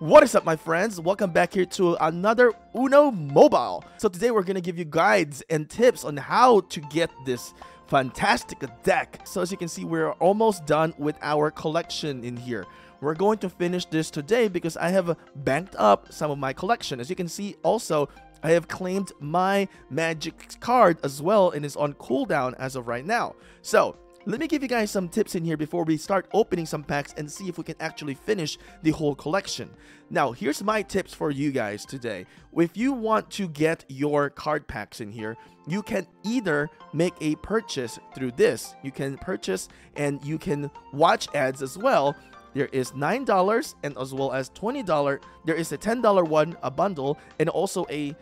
What is up my friends? Welcome back here to another Uno Mobile. So today we're going to give you guides and tips on how to get this Fantastica deck. So as you can see, we're almost done with our collection in here. We're going to finish this today because I have banked up some of my collection. As you can see also, I have claimed my magic card as well and is on cooldown as of right now. So let me give you guys some tips in here before we start opening some packs and see if we can actually finish the whole collection. Now, here's my tips for you guys today. If you want to get your card packs in here, you can either make a purchase through this. You can purchase and you can watch ads as well. There is $9 and as well as $20. There is a $10 one, a bundle, and also a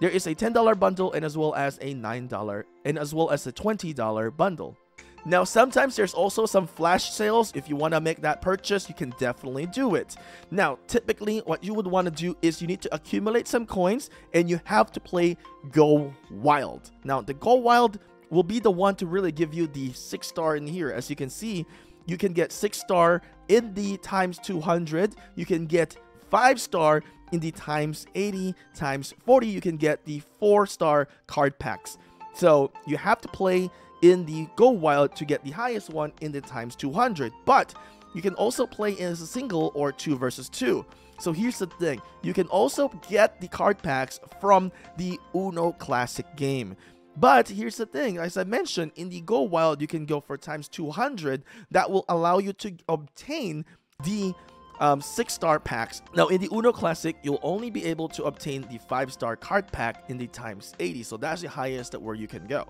there is a $10 bundle and as well as a $9 and as well as a $20 bundle. Now, sometimes there's also some flash sales. If you want to make that purchase, you can definitely do it. Now, typically, what you would want to do is you need to accumulate some coins and you have to play Go Wild. Now, the Go Wild will be the one to really give you the 6 star in here. As you can see, you can get 6 star in the times 200. You can get 5 star in the times 80 times 40. You can get the 4 star card packs. So you have to play in the Go Wild to get the highest one in the times 200. But you can also play as a single or 2 versus 2. So here's the thing, you can also get the card packs from the Uno Classic game. But here's the thing, as I mentioned, in the Go Wild, you can go for times 200. That will allow you to obtain the um, 6-star packs. Now, in the Uno Classic, you'll only be able to obtain the 5-star card pack in the times 80. So that's the highest that where you can go.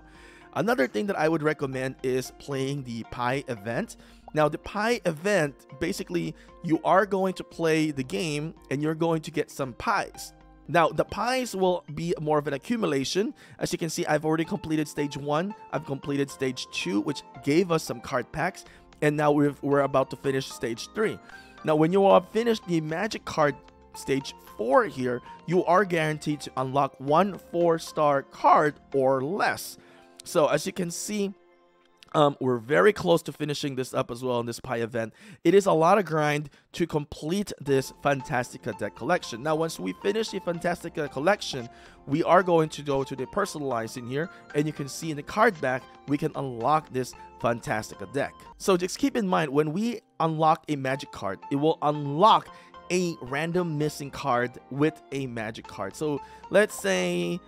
Another thing that I would recommend is playing the Pie event. Now, the Pie event, basically, you are going to play the game and you're going to get some pies. Now, the pies will be more of an accumulation. As you can see, I've already completed stage 1. I've completed stage 2, which gave us some card packs. And now we're, we're about to finish stage 3. Now, when you have finished the magic card stage 4 here, you are guaranteed to unlock one 4-star card or less. So as you can see, um, we're very close to finishing this up as well in this Pie event. It is a lot of grind to complete this Fantastica deck collection. Now, once we finish the Fantastica collection, we are going to go to the personalizing here, and you can see in the card back, we can unlock this Fantastica deck. So just keep in mind, when we unlock a magic card, it will unlock a random missing card with a magic card. So let's say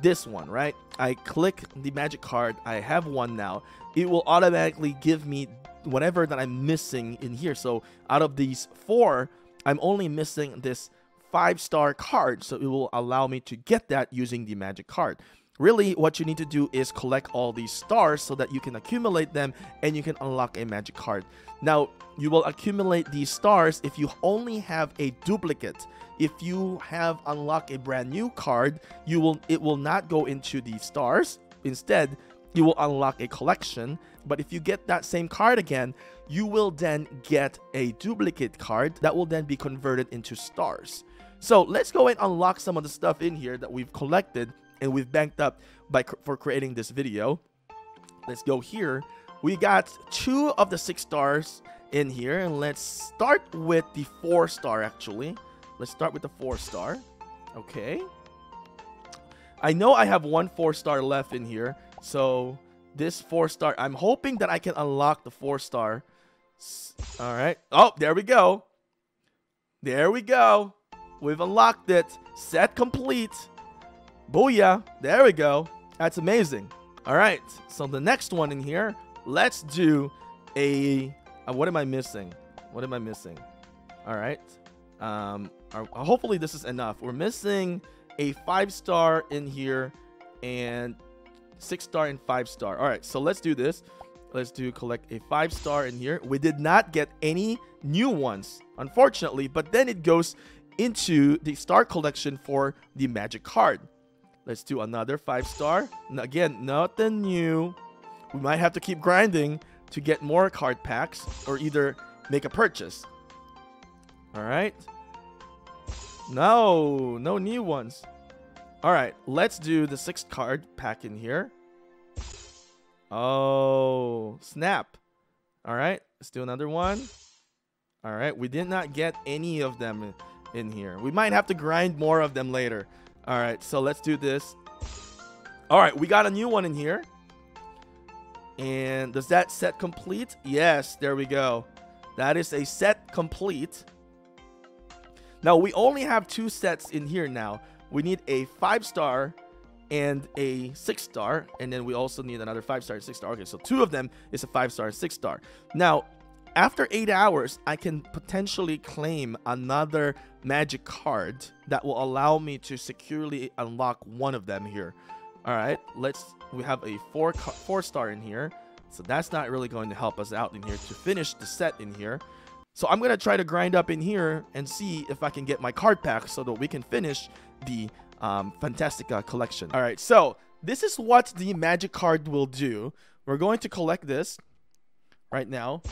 this one, right? I click the magic card, I have one now. It will automatically give me whatever that I'm missing in here. So out of these four, I'm only missing this five star card. So it will allow me to get that using the magic card. Really, what you need to do is collect all these stars so that you can accumulate them and you can unlock a magic card. Now, you will accumulate these stars if you only have a duplicate. If you have unlocked a brand new card, you will it will not go into the stars. Instead, you will unlock a collection. But if you get that same card again, you will then get a duplicate card that will then be converted into stars. So let's go and unlock some of the stuff in here that we've collected and we've banked up by for creating this video. Let's go here. We got two of the six stars in here and let's start with the four star actually. Let's start with the four star. Okay. I know I have one four star left in here. So this four star, I'm hoping that I can unlock the four star. All right. Oh, there we go. There we go. We've unlocked it. Set complete. Booyah. There we go. That's amazing. All right. So the next one in here, let's do a... Uh, what am I missing? What am I missing? All right. Um, uh, hopefully this is enough. We're missing a five star in here and six star and five star. All right, so let's do this. Let's do collect a five star in here. We did not get any new ones, unfortunately, but then it goes into the star collection for the magic card. Let's do another five star. Again, nothing new. We might have to keep grinding to get more card packs or either make a purchase. All right. No, no new ones. All right, let's do the sixth card pack in here. Oh, snap. All right, let's do another one. All right, we did not get any of them in here. We might have to grind more of them later. All right, so let's do this. All right, we got a new one in here. And does that set complete? Yes, there we go. That is a set complete. Now, we only have two sets in here now. We need a five star and a six star. And then we also need another five star and six star. Okay, so two of them is a five star and six star. Now, after eight hours, I can potentially claim another magic card that will allow me to securely unlock one of them here. All right, let's. We have a four four star in here, so that's not really going to help us out in here to finish the set in here. So I'm gonna try to grind up in here and see if I can get my card pack so that we can finish the um, Fantastica collection. All right, so this is what the magic card will do. We're going to collect this right now.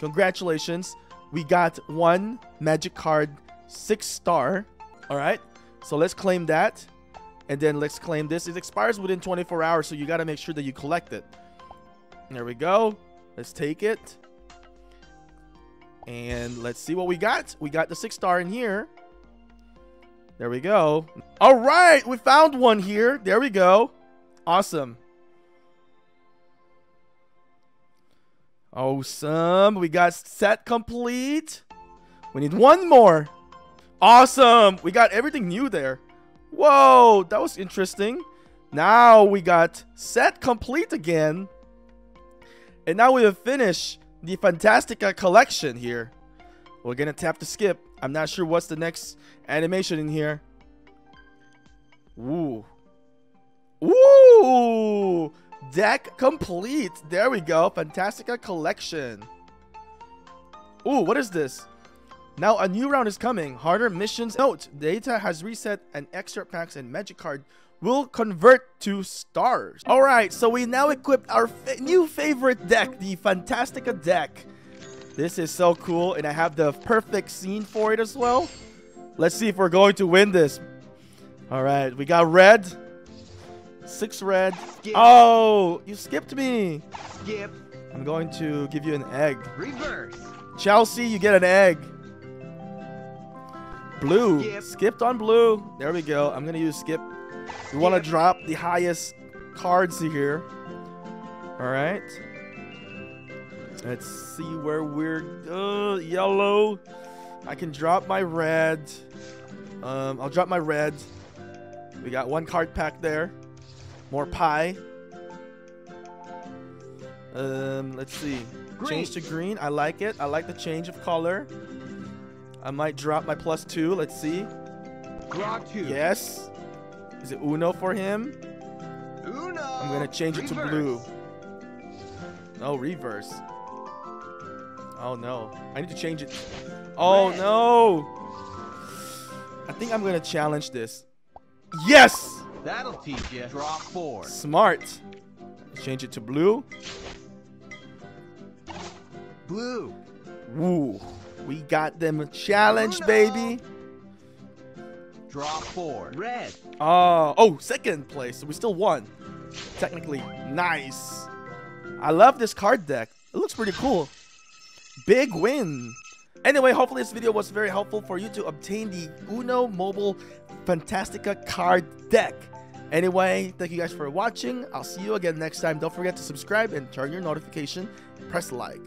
Congratulations, we got one magic card, six star. All right, so let's claim that. And then let's claim this. It expires within 24 hours, so you got to make sure that you collect it. There we go. Let's take it. And let's see what we got. We got the six star in here. There we go. All right, we found one here. There we go. Awesome. Awesome. We got set complete. We need one more. Awesome. We got everything new there. Whoa, that was interesting. Now we got set complete again. And now we have finished the Fantastica collection here. We're to tap to skip. I'm not sure what's the next animation in here. Ooh. Ooh! Deck complete. There we go. Fantastica collection. Ooh, what is this? Now a new round is coming. Harder missions. Note, data has reset and extra packs and magic card will convert to stars. All right, so we now equipped our fa new favorite deck, the Fantastica deck. This is so cool, and I have the perfect scene for it as well. Let's see if we're going to win this. All right, we got red. Six red. Skip. Oh, you skipped me. Skip. I'm going to give you an egg. Reverse. Chelsea, you get an egg. Blue. Skip. Skipped on blue. There we go. I'm going to use skip. We want to drop the highest cards here. All right. Let's see where we're... Uh, yellow. I can drop my red. Um, I'll drop my red. We got one card pack there. More pie. Um, let's see. Green. Change to green. I like it. I like the change of color. I might drop my plus two. Let's see. Draw two. Yes. Is it Uno for him? Uno. I'm gonna change reverse. it to blue. No reverse. Oh no. I need to change it. Oh Red. no. I think I'm gonna challenge this. Yes. That'll teach you. Draw four. Smart. Change it to blue. Blue. Woo. We got them challenged, baby. Draw four. Red. Oh, oh, second place. So we still won. Technically, nice. I love this card deck. It looks pretty cool. Big win. Anyway, hopefully this video was very helpful for you to obtain the Uno Mobile Fantastica card deck. Anyway, thank you guys for watching. I'll see you again next time. Don't forget to subscribe and turn your notification. Press like.